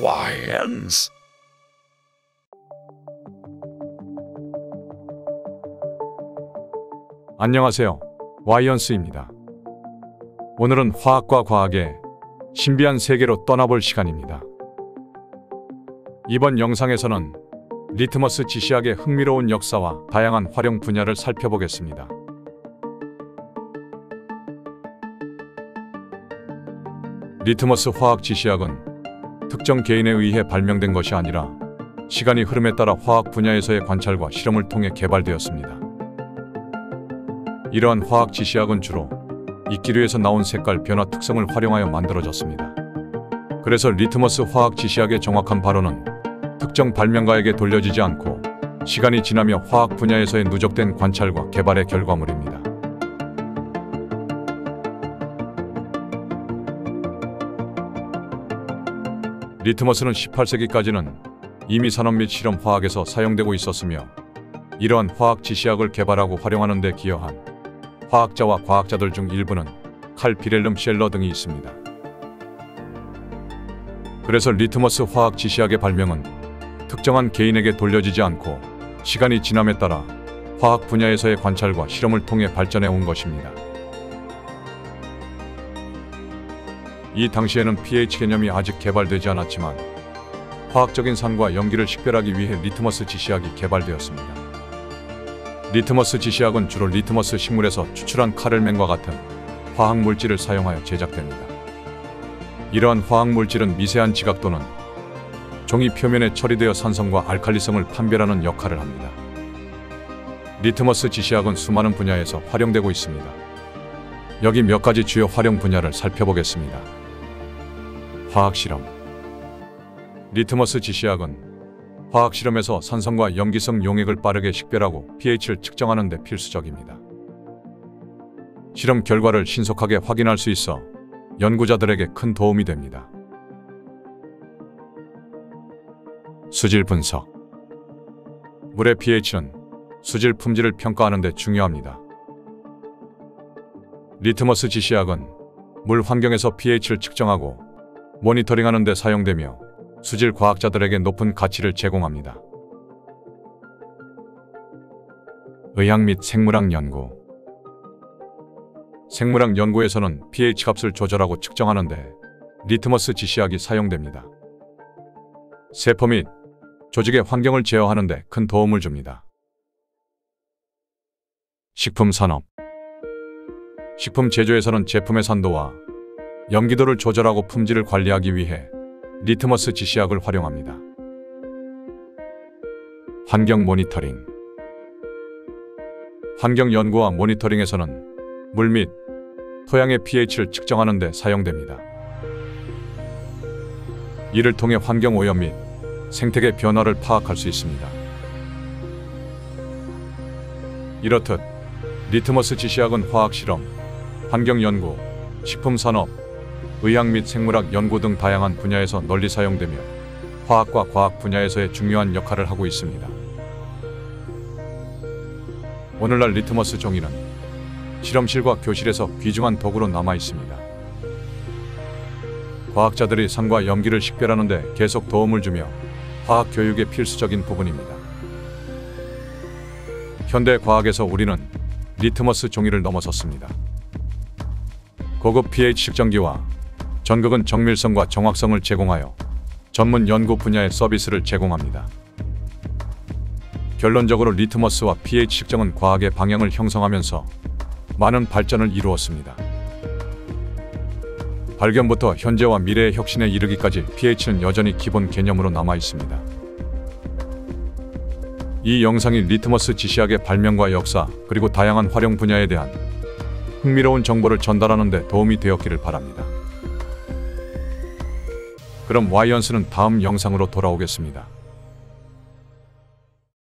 Science. 안녕하세요. 와이언스입니다. 오늘은 화학과 과학의 신비한 세계로 떠나볼 시간입니다. 이번 영상에서는 리트머스 지시약의 흥미로운 역사와 다양한 활용 분야를 살펴보겠습니다. 리트머스 화학 지시약은 특정 개인에 의해 발명된 것이 아니라 시간이 흐름에 따라 화학 분야에서의 관찰과 실험을 통해 개발되었습니다. 이러한 화학 지시약은 주로 이끼류에서 나온 색깔 변화 특성을 활용하여 만들어졌습니다. 그래서 리트머스 화학 지시약의 정확한 발명은 특정 발명가에게 돌려지지 않고 시간이 지나며 화학 분야에서의 누적된 관찰과 개발의 결과물입니다. 리트머스는 18세기까지는 이미 산업 및 실험 화학에서 사용되고 있었으며 이러한 화학 지시약을 개발하고 활용하는 데 기여한 화학자와 과학자들 중 일부는 칼 빌헬름 셸레 등이 있습니다. 그래서 리트머스 화학 지시약의 발명은 특정한 개인에게 돌려지지 않고 시간이 지남에 따라 화학 분야에서의 관찰과 실험을 통해 발전해 온 것입니다. 이 당시에는 pH 개념이 아직 개발되지 않았지만 화학적인 산과 염기를 식별하기 위해 리트머스 지시약이 개발되었습니다. 리트머스 지시약은 주로 리트머스 식물에서 추출한 카를멘과 같은 화학 물질을 사용하여 제작됩니다. 이러한 화학 물질은 미세한 지각 또는 종이 표면에 처리되어 산성과 알칼리성을 판별하는 역할을 합니다. 리트머스 지시약은 수많은 분야에서 활용되고 있습니다. 여기 몇 가지 주요 활용 분야를 살펴보겠습니다. 화학 실험 리트머스 지시약은 화학 실험에서 산성과 염기성 용액을 빠르게 식별하고 pH를 측정하는 데 필수적입니다. 실험 결과를 신속하게 확인할 수 있어 연구자들에게 큰 도움이 됩니다. 수질 분석 물의 pH는 수질 품질을 평가하는 데 중요합니다. 리트머스 지시약은 물 환경에서 pH를 측정하고 모니터링하는 데 사용되며 수질 과학자들에게 높은 가치를 제공합니다. 의학 및 생물학 연구 생물학 연구에서는 pH 값을 조절하고 측정하는데 리트머스 지시약이 사용됩니다. 세포 및 조직의 환경을 제어하는 데 큰 도움을 줍니다. 식품 산업 식품 제조에서는 제품의 산도와 염기도를 조절하고 품질을 관리하기 위해 리트머스 지시약을 활용합니다. 환경 모니터링 환경 연구와 모니터링에서는 물 및 토양의 pH를 측정하는 데 사용됩니다. 이를 통해 환경 오염 및 생태계 변화를 파악할 수 있습니다. 이렇듯 리트머스 지시약은 화학 실험, 환경 연구, 식품 산업, 의학 및 생물학 연구 등 다양한 분야에서 널리 사용되며 화학과 과학 분야에서의 중요한 역할을 하고 있습니다. 오늘날 리트머스 종이는 실험실과 교실에서 귀중한 도구로 남아 있습니다. 과학자들이 산과 염기를 식별하는 데 계속 도움을 주며 화학 교육의 필수적인 부분입니다. 현대 과학에서 우리는 리트머스 종이를 넘어섰습니다. 고급 pH 측정기와 전극은 정밀성과 정확성을 제공하여 전문 연구 분야의 서비스를 제공합니다. 결론적으로 리트머스와 pH 측정은 과학의 방향을 형성하면서 많은 발전을 이루었습니다. 발견부터 현재와 미래의 혁신에 이르기까지 pH는 여전히 기본 개념으로 남아 있습니다. 이 영상이 리트머스 지시약의 발명과 역사 그리고 다양한 활용 분야에 대한 흥미로운 정보를 전달하는 데 도움이 되었기를 바랍니다. 그럼 와이언스는 다음 영상으로 돌아오겠습니다.